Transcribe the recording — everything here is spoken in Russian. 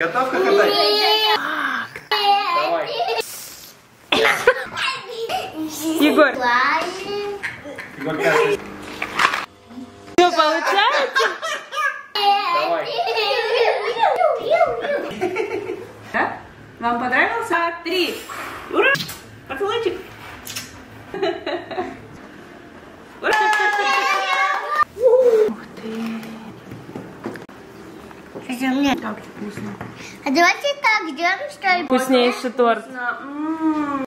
Готов хохотать? Давай. Егор, Егор, кажется. что получается? Давай. Да? Вам понравился? Три. Так вкусно. А давайте так сделаем, что? Вкуснейший торт. М,